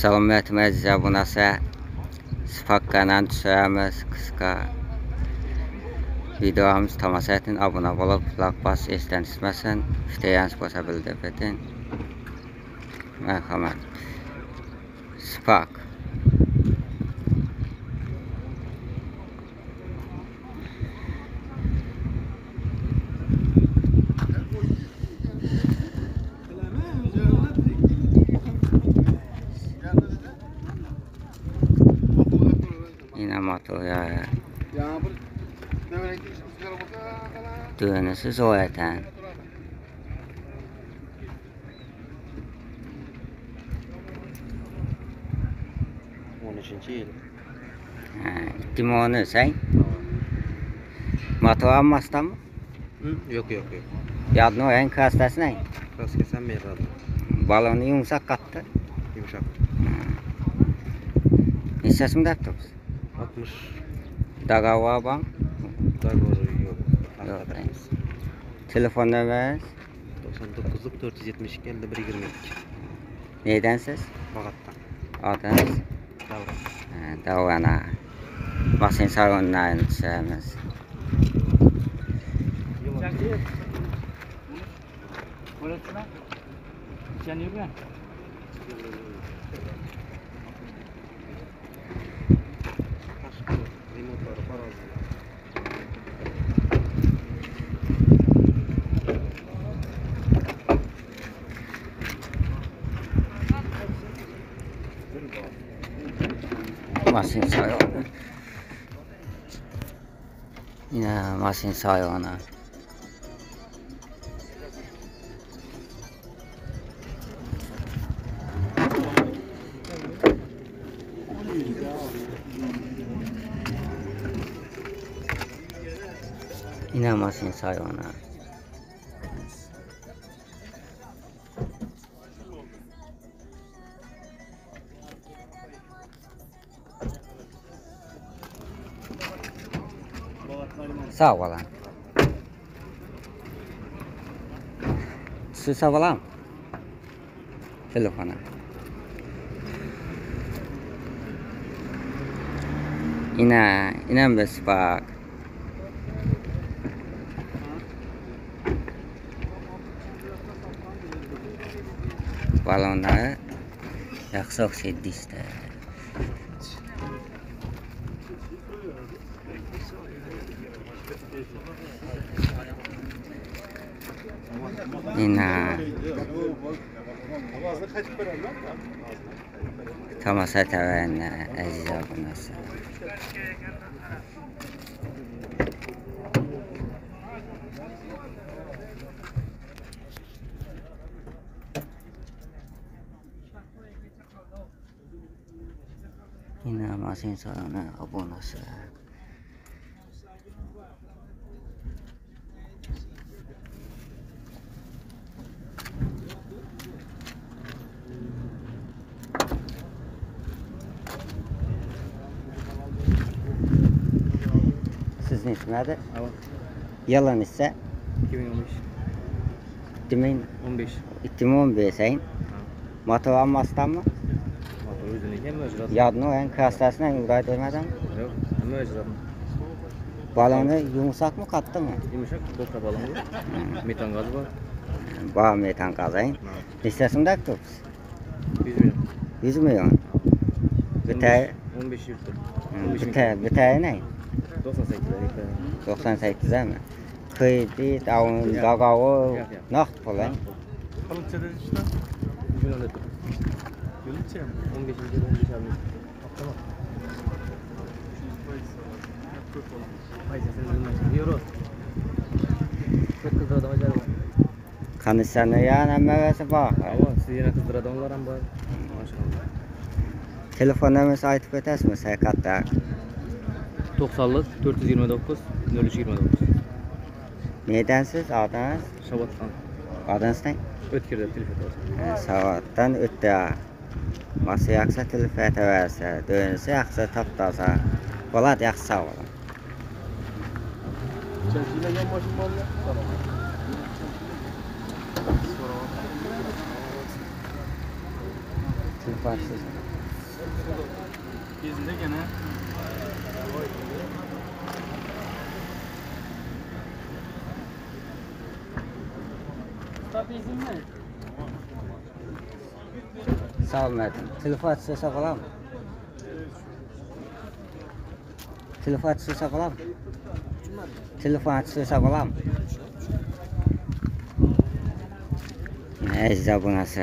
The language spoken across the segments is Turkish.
ሰውነት መዘቡነ ሰ ስፈቀናን ሰያመስ ክስካ videomiz tomosha obuna bo'lib lak bosib esdan tushmasin fitayans bosa bildi bitin marhamat spak motor yağı. Düğünüsü zaten. 13 yıl. Ha, gittim onu sen. Motor almasdan mı? Hı? Yok yok yok. Yadını en kastası ne? Kas kesen bir adam. Balonu yumuşak kattı. Yumuşak. Hissesini de yaptınız. 60 Daga var bak. daha doğru yok. Yok, Telefon ver. 99'luk 472 elde 122. Neyden siz? Bagattan. Adınız? Davran. Ha, Davana. Basın salonlarını düşüremiz. Orasına. Sen yürü. Marsin Sayona. Yine Marsin Sayona. Yine Marsin Sayona. Sawalan. Sisa walam. Hello. Ina, ina mbes pak. Walau nara, yaksa oksidista. いいな kamasa tavanni aziz obunasi ina masin sarana obunasi İsmədir? Ama Yalan isə 2015. demin 15. 2015-yin motor almasdan mı? Motor yüzüne hem öcrat. Yadını oyun kastasına uğray demeden Yok. Hem öcrat. balonu yumuşak mı kattı mı? Yumuşak. Dokta balonu. Metan gazı var. Bağ metan kazayın. Listesini de tutuz. 100 milyon. 100 milyon. Bütey, 15 yurttur. bütey, bütey ne? to'qson sakkizda to'qson sakkizdami kredit договор naqd pul qanchada ishla militsiya o'n beshinchi yildan ishlaymiz konditsioner nimalasi bor siz yana qizdiradiganlar ham bor. Telefon nimasi aytib o'tasizmi sayqatda? 90'lık 429 0329. Nədənsiz? Adınız? Şabatxan. Adınız nə? Ötkirdə Tilfət hə, Savatdan ötdə. Masa yaxsa tilfətə versə, döyünsə yaxsa tapdasa. Bolad yaxşı sağ olun. Çəkilmə yan başım oldu. Tamam. Tilfarsız. Gezində gene Sağ ol Mert'im. Telefatsız falan mı? Telefatsız falan mı? Telefatsız falan mı? Ne zabunası.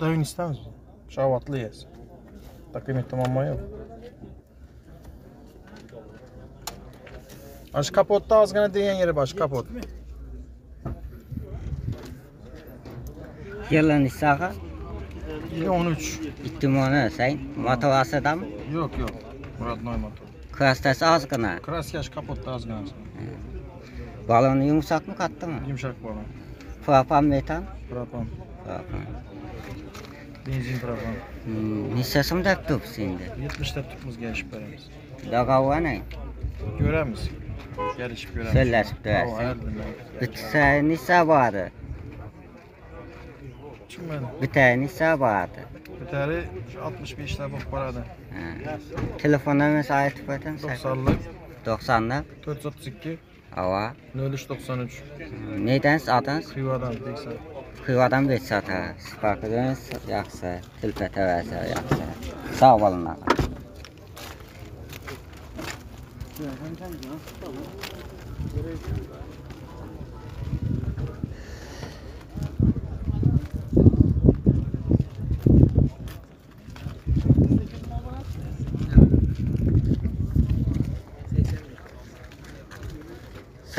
Dayın istemez mi? Şavatlı yes. Takım ettim ama yok. Aç kapotta azgana diyen yeri baş kapot. Yılın isağı ikki o'n uch. Ikki sang motovasidami yo'q yo'q. Родной motor Krastasi ozgina. Kraskasi kapotda ozgina hmm. baloni yumshoqmi kattami yumshoq balon propan metan? Propan propan benzin propan hmm, necha so'mdab turibsiz endi? Yetmishdab turibmiz kelishib beramiz. Dogovani ko'ramiz. Gelişip ko'ramiz. So'rlashib turasiz. Bittasi necha bori ben Büte nisa vardı. bir tane 65 tane bok parada. Ha. Telefona mesai tıpatın sen. 90'lık 90'lık. 432 Ava. 0393. Neyden adınız? Kıyvadan deysen. Kıyvadan bir sata. Sparkıdınız yaxşı. Tilpete versə yaxşı. Sağ olun ağa.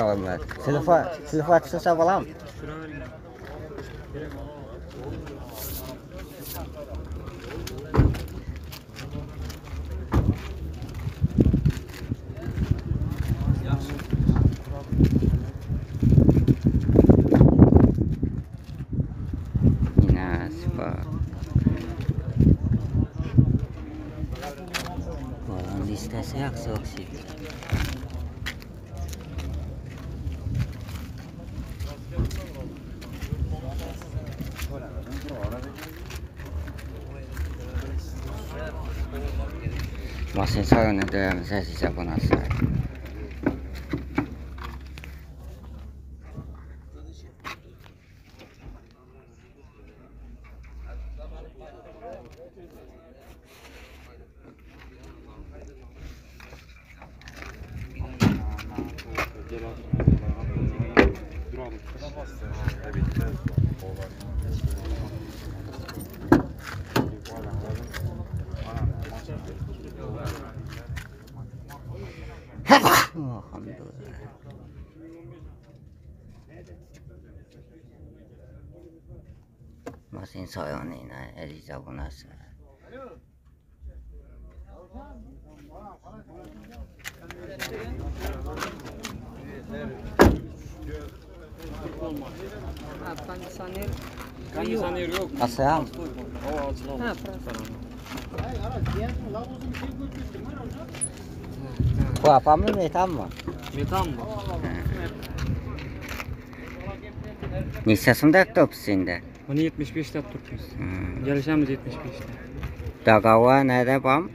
solma. Silva, Silva que se. Masih saya nanti saya sisa panas saya. 我先所有你呢，艾丽莎不那是。Ha, kanlı sanır. Kanlı sanır yok. Nasıl ya? O altına Ha, Bu apa mı metan mı? Metan mı? Nisasında topsinde. Bunu 75 tap tutmuş. Hmm. Gelişemiz 75'te. Dagava nerede bam?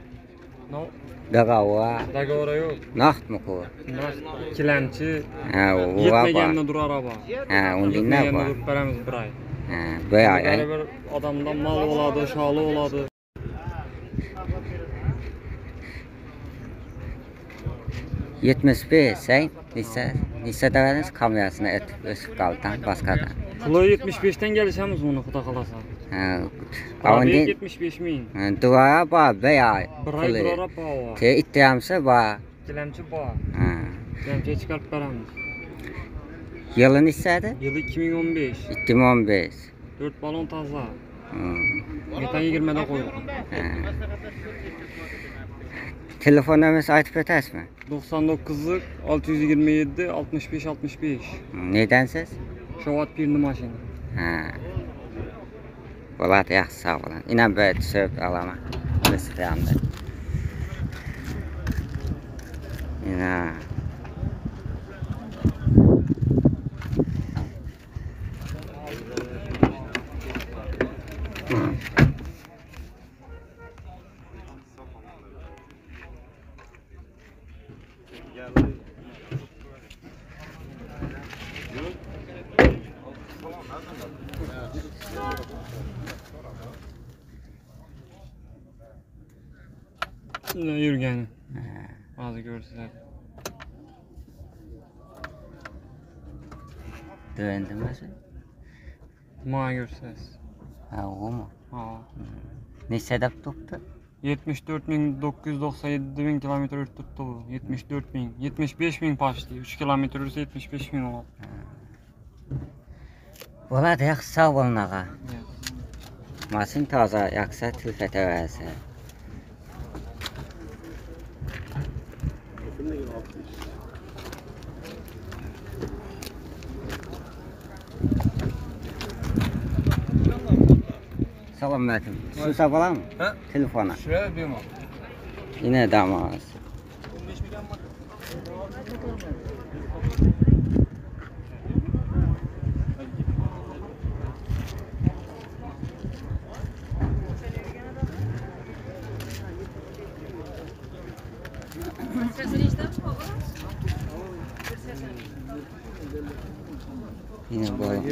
No. Dagava. Dagora yok. Naht mı ku? Bunlar Kilemçi. Ha, o var. Yetmegende dur araba. Ha, onun ne var? durup veremiz bir ay. Ha, böyle ay. Adamdan mal oladı, şalı oladı. 71 şey lise lisede veririz kamerasına et Özkal'dan başkadan. Kulağı 75'ten gelişemiz onu Kuda kalasa. Abi 75 mi? Duvara bağ veya Buraya kulağı. Te ittiyamsa bağ. Dilemçi bağ. Dilemçiye çıkarıp veremiz. Yılı lisede? Yılı 2015. 2015. 4 balon taza. tazla. Metan 20'de koyduk. Telefonlarımızı açıp ötesme. 99'luk 627 65 65. Nedensiz? Şovat birini maşini. Ha. Bulat yaxşı sağ olun. İnan böyle söhbət alama. Mesut yandı. İnan. Ma görseniz. Ha o mu? Ha. Ne sebep tuttu? 74.997 bin kilometre öt tuttu bu. 74 bin. 75 bin başlıyor. 3 kilometre ürse 75 bin olur. Polat yaxşı sağ olun ağa. Evet. Masin taza yaxşı tülfətə versə. Salam Mətin. Susa falan mı? Ha? Telefona. Şuraya bir? Yine damaz. Boyun.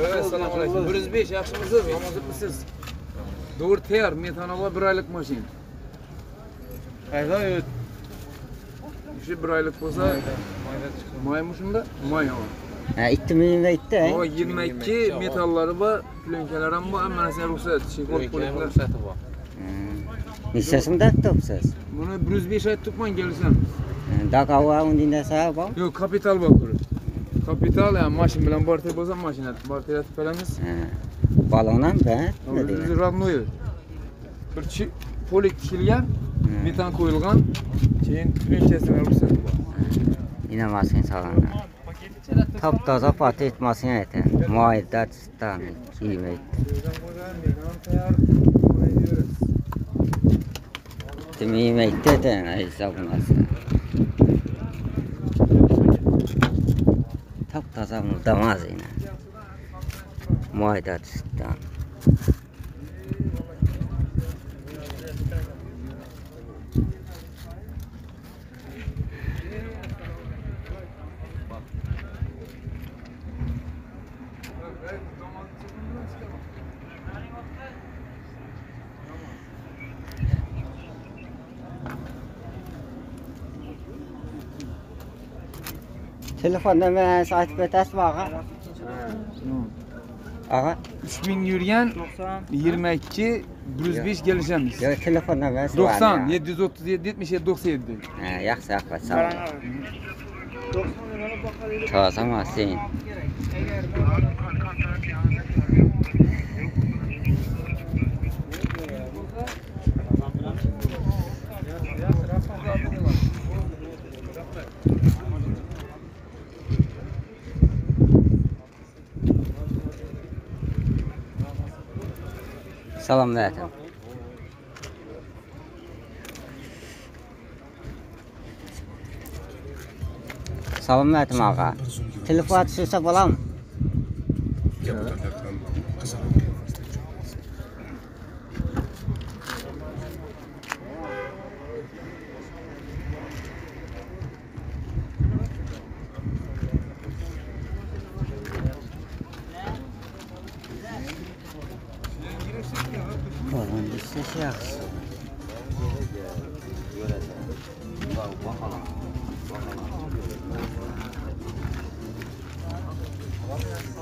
Evet, selam aleyküm. 105 yaxshimisiz, yomonsiz? Doğru tayyor, metanolga bir oylik mashin. Qayda öt. Shu bir oylik bo'lsa, maymi shunda? May ha. Ha, itti miyim ve itti. O he? 22 metallari bor, plyonkalar ham bor, hamma narsa ruxsat, shifon qo'yiblar. Neçəsində tutubsuz? Buni 105 aytibman kelsan. Daqava undində sağ bol. Yo'q, kapital bor. Kapital yani maşin bilen barter bozan maşin et. Barter et pelemiz. Balanan be. Ne deyim? Bir çi polik kilgen, bir tane koyulgan. Çeyin tüm kesime ruhsat bu. Yine maşin sağlanan. Top taza patit maşin et. Muayedler sistem. Kıymet. Tüm iyi mekte de hesabın. ताजा मुद्दा वहाँ से ना मुआदा Sistan Thank you. telefonni man siz aytib o'tasizmi og'a og'a uch ming yurgan yigirma ikki bir yuz besh kelishamiz. Yo'q telefon nomeri to'qson yetti yuz o'ttiz yetti yetmish yetti to'qson yetti yaxshi rahmat sog' bo'ling tozamas sen. Salam Məhəttəm. Salam Məhəttəm ağa. Telefon düşürsə balam. Tamam.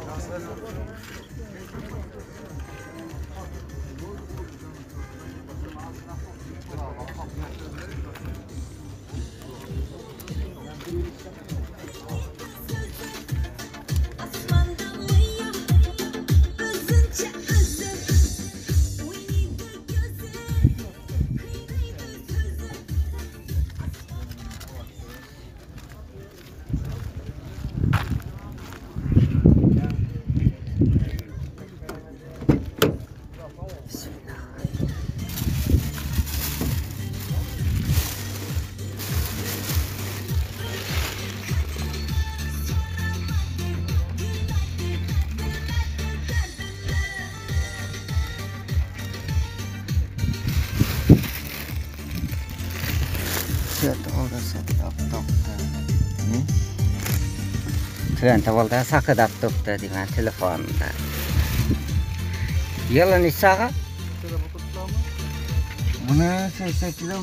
Клиент авалда сақы даптопты деймін телефонында. Yılı ne sağa? Buna 88'den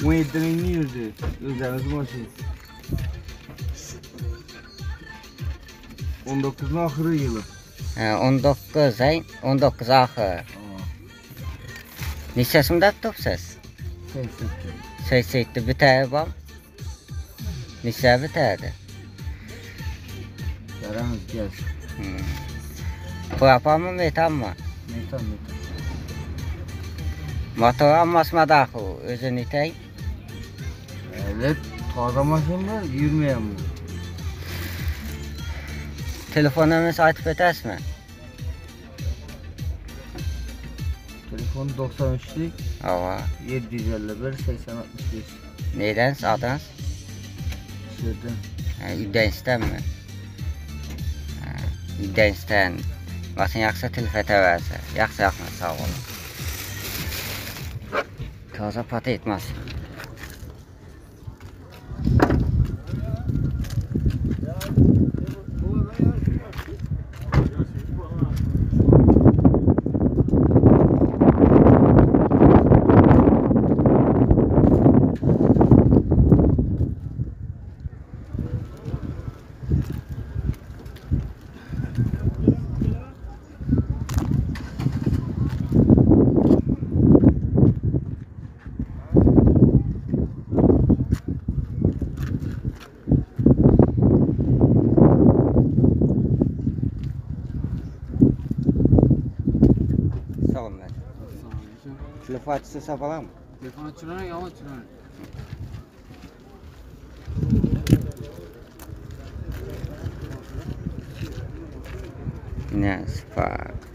17'den iniyordu. Özleriniz başınız. 19'un ahırı yılı. Ha, 19 ay, 19 ahır. Neçesinde tutupsuz? 88. 88 biter babam. Neçe biterdi? Bitərdi? Yaramız gelsin. Propa mı, metan mı? Metan metan. Motor almasma daxı, özü nitək? Evet. Taze maşın var. Yürümeyen bu. Telefonumuz aytıb etəsmi? Telefon 93'lük. Ava. 751 80 65. Neydən adınız? Sürdüm. Hə, Üdənistən mi? Gangsten. Vasin yaxshi til fotosi. Yaxshi yaxshi savolim. Toza pata etmasin. faci să se eu Telefonul ciunare, eu vou ciunare. Yes, fuck.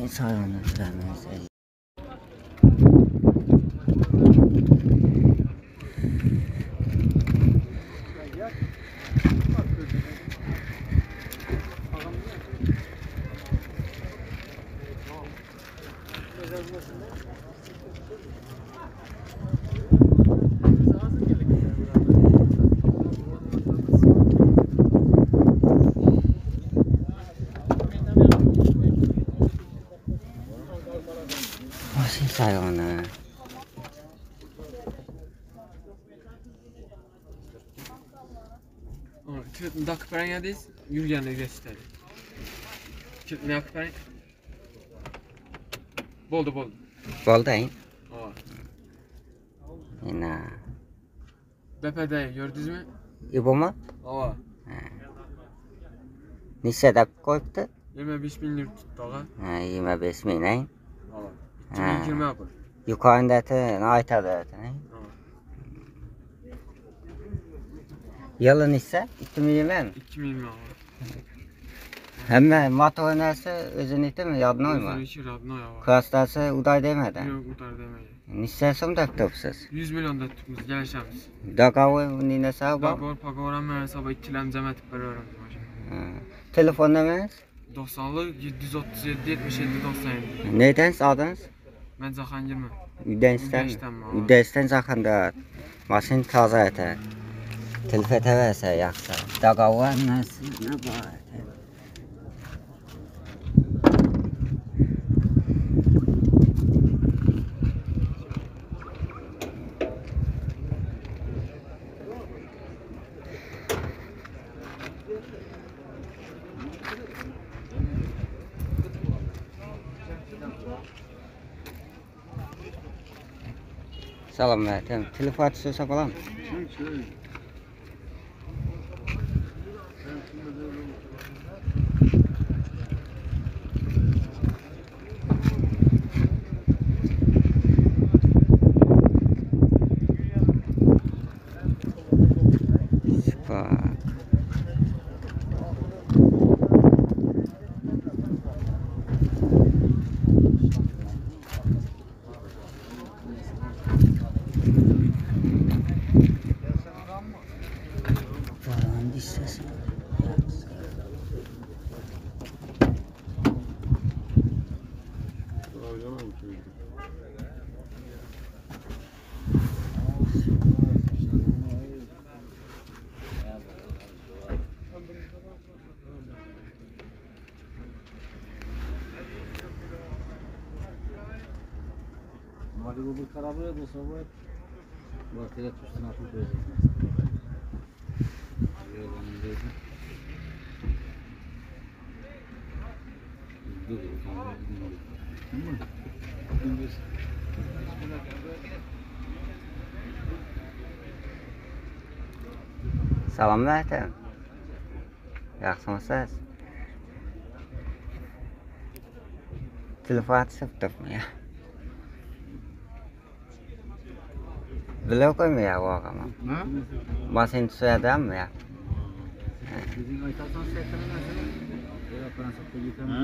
你常用的在哪些？Kilitni takıp veren yerdayız. Yürüyenleri gösterdi. Kilitni takıp veren. Boldu boldu. Boldayın. Aa. Yine. BPD gördünüz mü? İbo mu? Aa. Neçə dəb qoyubdu? 25 bin lira tuttu ağa. Hə, 25 minə. Aa. Ha. 2020 yapın. Yukarıdakı aytadı. Aa. Yılın isə 2020 mi? 2020 ağa. Həmmə motor nəsə özün itimi yadına uyma. Üzeri iki radına ya. Klastası uday demədən. Yok utar demeyi. Neçə sum tapdıbsınız? 100 milyon da tutmuş gelişemiz. Daqavı ninə sağ bax. Pagor pagoran mən hesaba ikiləmcəmə tip veriyorum. Telefon nəməniz? 90'lı 737 77 97. Nədən adınız? Ben Zahan 20. Üdənistən. Üdənistən mi? Üdənistən yaxında. Maşın taza ətə. 들켜태워서 약간 따가워한 날씨 있나봐 Salam, eh, telepon susah kolam. Cuy. Mali bu bir karabaya da sabah atıyla tuştan atıp koyacak. Yollarındaydı. Dur, utanma, bilmiyorum. Salam aleyküm. Salom aytaman. Yaxshimisiz? Telefon qilib turibman. Bilib qo'ymayapti voqeaman. Men seni tushadammi ya? Sizning aytadigan sekretarimiz. Yevropa Fransiyaga ketaman.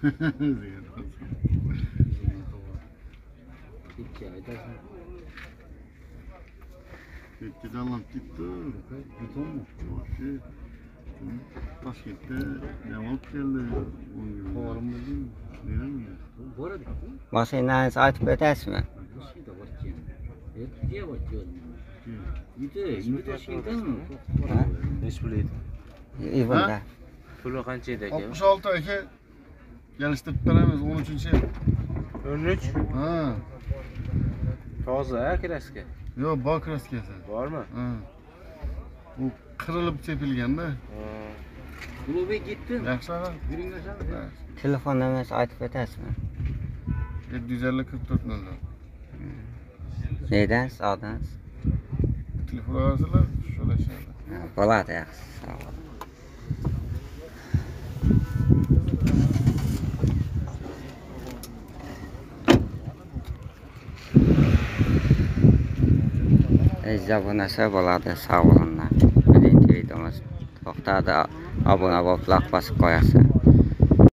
ikki aytasan ikki dalam ketdi betonmi toshkentda Bu olib keldi boradi mashinangizni aytib o'tasizmi nechi pul edi puli qancha edi aka oltmish olti aka kelishtirib beramiz o'n uchinchi o'n uch ha. Toza kraska yo'q bor kraskasi bormi ha. U qirilib sepilganda ulug'bek ketdim yaxshi aka yuringlar telefon nimasi aytib o'tasizmi yetti yuz ellik qirq to'rt nol neydansiz odansiz telefon olasizlar so'rashadi bo'ladi yaxshi sog' bo'ling Zabunasi bo'ladi. Sog' bo'linglar. To'xtadi. Obuna bo'lib, laq bosib qo'yasiz.